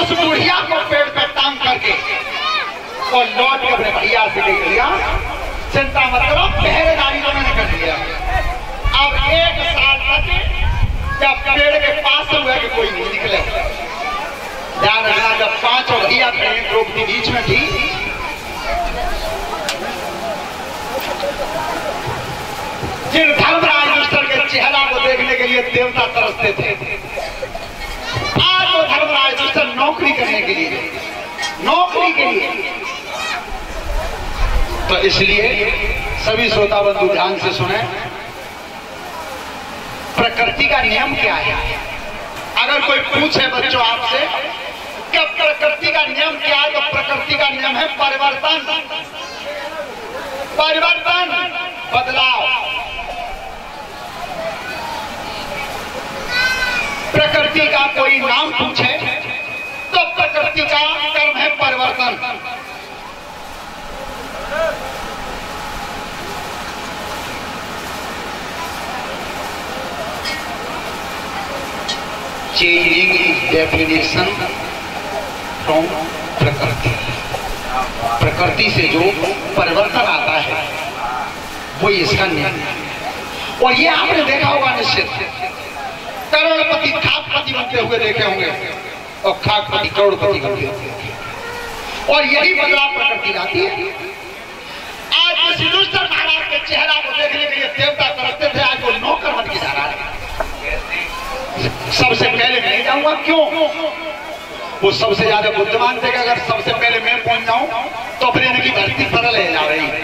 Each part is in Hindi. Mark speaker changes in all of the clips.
Speaker 1: उस बुढ़िया को पेड़ पे टांग करके। और लौट के अपने भैया से कह दिया चिंता मत करो, पहरेदारी तो मैंने कर दिया अब एक साल तक जब पेड़ के पास हुआ कि कोई नहीं निकले। ध्यान रखना, जब पाँच और भैया खड़े द्रौपदी बीच में थी। जिन धर्मराज दुष्टर के चेहरा को देखने के लिए देवता तरसते थे आज वो धर्मराज दुष्टर नौकरी करने के लिए। नौकरी के लिए। तो इसलिए सभी श्रोता बंधु ध्यान से सुने। प्रकृति का नियम क्या है? अगर कोई पूछे बच्चों आपसे कि प्रकृति का नियम क्या है? तो प्रकृति का नियम है परिवर्तन। परिवर्तन। बदलाव। प्रकृति का कोई नाम पूछे तो प्रकृति का कर्म है परिवर्तन चेंजिंग डेफिनेशन फ्रॉम प्रकृति प्रकृति से जो परिवर्तन आता है वो इसका नियम और ये आपने देखा होगा निश्चित। करोड़पति खाकपति बनते हुए देखे होंगे और खाकपति करोड़पति बनते हुए और यही बदलाव प्रकट की जाती है। आज इस दूसरे महाराज के चेहरा को देखने के लिए देवता करते थे, आज वो नौकर बन के जा रहा है। सबसे पहले नहीं जाऊँगा, क्यों? वो सबसे ज़्यादा बुद्धिमान थे अगर सबसे पहले मैं पहुँच जाऊँ तो अपने इनकी धरती सरल है जा रही। तो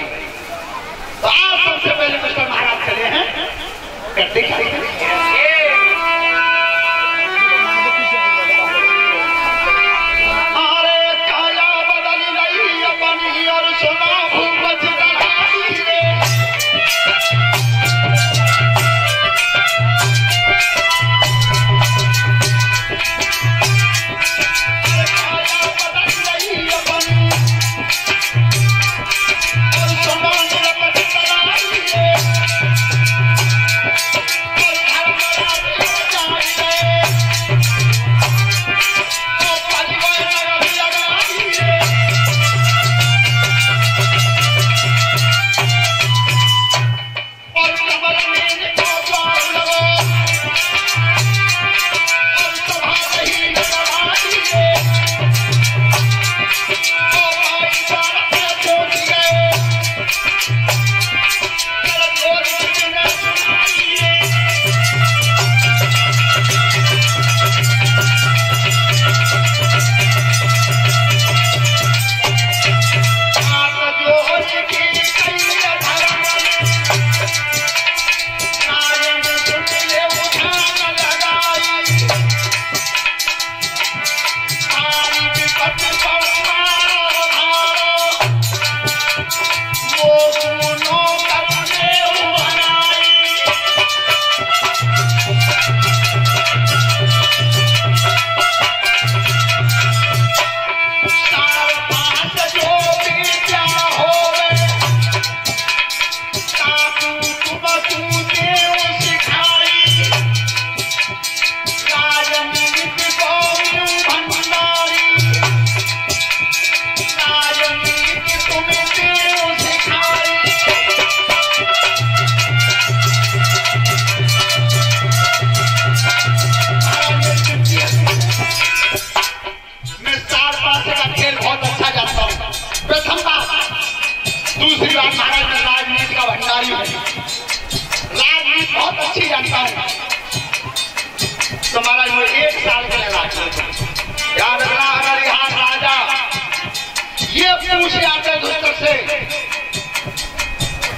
Speaker 1: ये पूछे आते दूसरे से।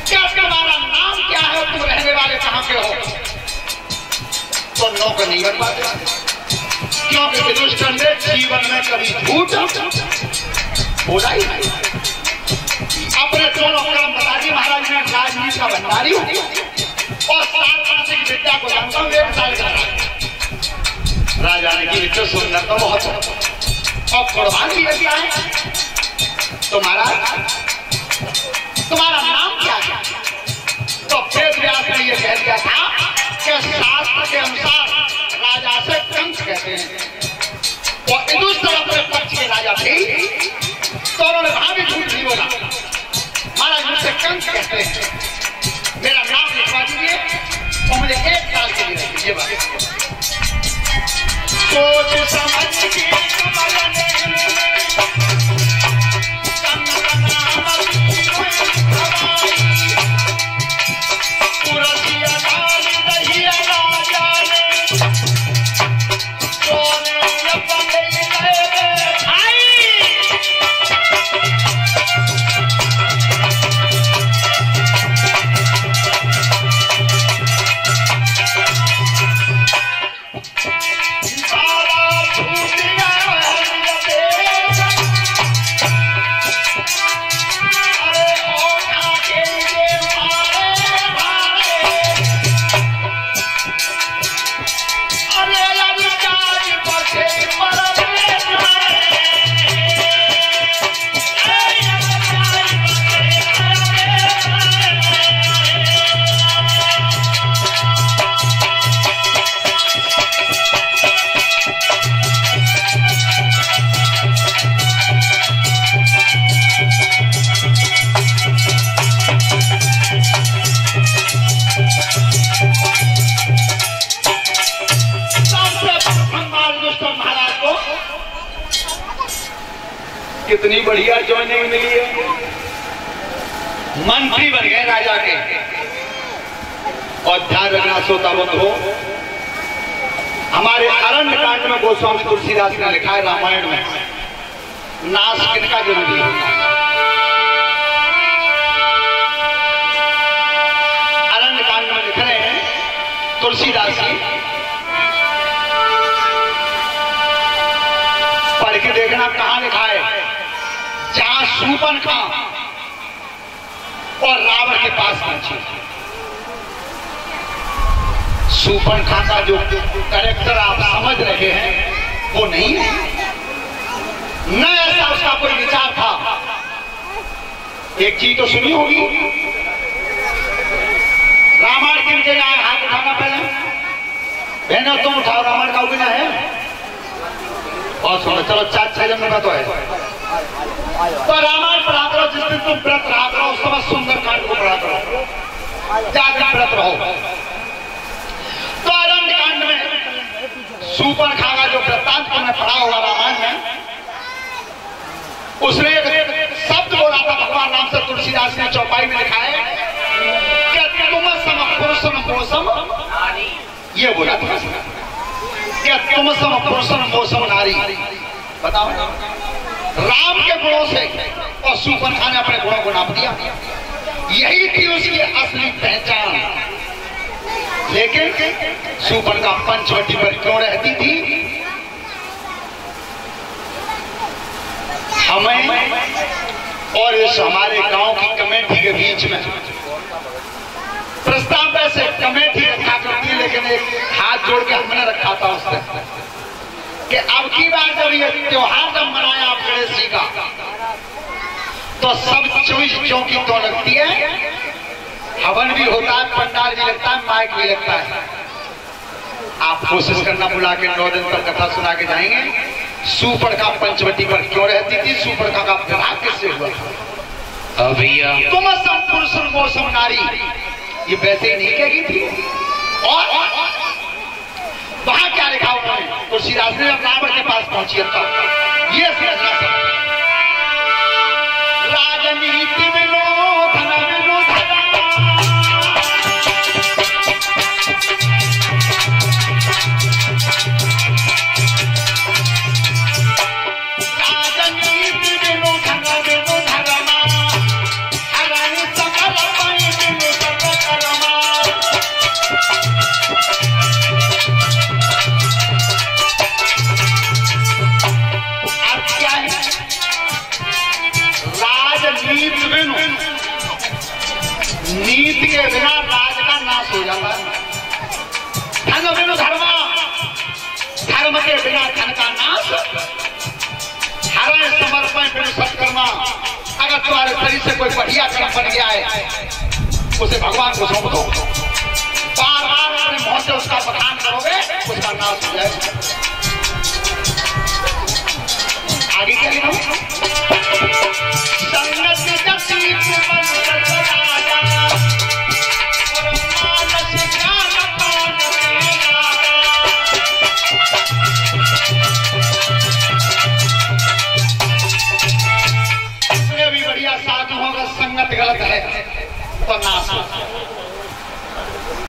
Speaker 1: क्या तुम्हारा नाम क्या है? तुम रहने वाले कहाँ के हो? तो नौकर नहीं बन पाते। क्योंकि विदुषण ने जीवन में कभी झूठ बोला ही नहीं। अपने दोनों कर्म बता दी महाराज मैं राजनीति का भंडारी हूँ। और सात विद्या को जानता हूँ, एक साल का राजा। ने की विद्या सुंदर तो बहुत और कुर्बान भी लगता है तो महाराज तुम्हारा नाम क्या है? तो वेद व्यास ने यह कह दिया था कि शास्त्र के अनुसार राजा से कंस कहते हैं। और इंदुस्तान अपने पक्ष के राजा थे तो उन्होंने वहाँ भी झूठ नहीं बोला। महाराज मुझसे कंस कहते हैं। मेरा नाम लिखवा दीजिए और मुझे एक साल के लिए रखिए बस कितनी बढ़िया ज्वाइनिंग मिली है। मंत्री बन गए राजा के। और ध्यान रखना श्रोता हो हमारे अरण्य कांड में गोस्वामी तुलसीदास ने लिखा है रामायण में, नाश किनका ज़रूरी है? सूपन खा और रावण के पास पहुँची। सूपन खा का जो करेक्टर आप समझ रहे हैं, वो नहीं है। न ऐसा उसका कोई विचार था। एक चीज़ तो सुनी होगी। रामायण किन के आए हाथ उठाना पहले। बहनों, तुम उठाओ रामायण का उगना है। और सुनो, चलो, चार छह जन में तो है तो रामायण पढ़ा करो जिस दिन तुम व्रत रहा करो उस समय सुंदर कांड को पढ़ा करो जाकर व्रत रहो। तो अरण्य कांड में सुपर खागा जो वृत्तांत तुमने पढ़ा होगा रामायण में, उसने शब्द बोला था, भगवान राम से तुलसीदास ने चौपाई में लिखा है तुम सम पुरुषम मौसम ये बोला था। उसने कि तुम सम पुरुषम मौसम नारी? बताओ। राम के गुणों से और सुपरखा ने अपने गुणों को नाप दिया। यही थी उसकी असली पहचान। लेकिन सुपन का पंचवटी पर क्यों रहती थी? हमें और इस हमारे गाँव की कमेटी के बीच में प्रस्ताव ऐसे कमेटी रखा करती लेकिन एक हाथ जोड़ के हमने रखा की बार जब ये त्योहार जब मनाया आप गणेश जी का तो सब चौबीस चौकी तो लगती है। हवन भी होता है पंडाल भी लगता है माइक भी लगता है। आप कोशिश करना बुला के नौ दिन तक कथा सुना के जाएँगे। सुपर का पंचवटी पर क्यों रहती थी? सुपर का विवाह किससे हुआ?
Speaker 2: भैया
Speaker 1: तुम सब पुरुष मौसम नारी। ये वैसे ही नहीं कही थी। और, और, और वहाँ क्या लिखा उन्होंने तुलसीदास ने राजदेव रावण के पास पहुँची तब ये समझना राजनीति विनोदन अगर तुम्हारे शरीर से कोई बढ़िया कर्म बन गया है। उसे भगवान को सौंप दो। बार बार अपने मुँह से उसका प्रधान करोगे, उसका नाश हो जाए आगे चलिए संगत